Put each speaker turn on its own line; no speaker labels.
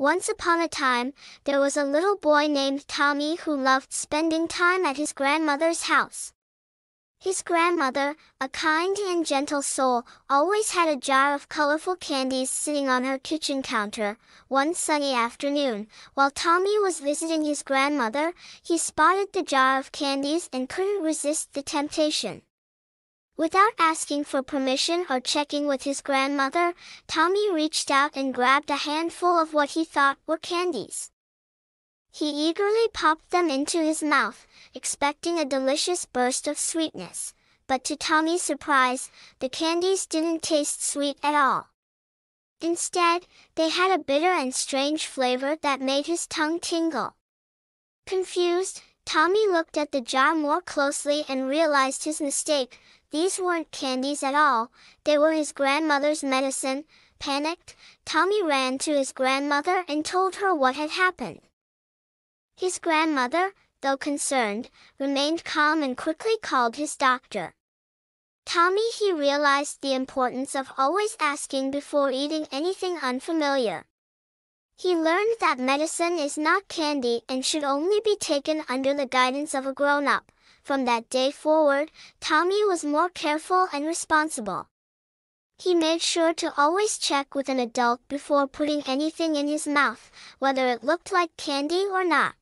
Once upon a time, there was a little boy named Tommy who loved spending time at his grandmother's house. His grandmother, a kind and gentle soul, always had a jar of colorful candies sitting on her kitchen counter. One sunny afternoon, while Tommy was visiting his grandmother, he spotted the jar of candies and couldn't resist the temptation. Without asking for permission or checking with his grandmother, Tommy reached out and grabbed a handful of what he thought were candies. He eagerly popped them into his mouth, expecting a delicious burst of sweetness. But to Tommy's surprise, the candies didn't taste sweet at all. Instead, they had a bitter and strange flavor that made his tongue tingle. Confused, Tommy looked at the jar more closely and realized his mistake. These weren't candies at all, they were his grandmother's medicine. Panicked, Tommy ran to his grandmother and told her what had happened. His grandmother, though concerned, remained calm and quickly called his doctor. Tommy he realized the importance of always asking before eating anything unfamiliar. He learned that medicine is not candy and should only be taken under the guidance of a grown-up. From that day forward, Tommy was more careful and responsible. He made sure to always check with an adult before putting anything in his mouth, whether it looked like candy or not.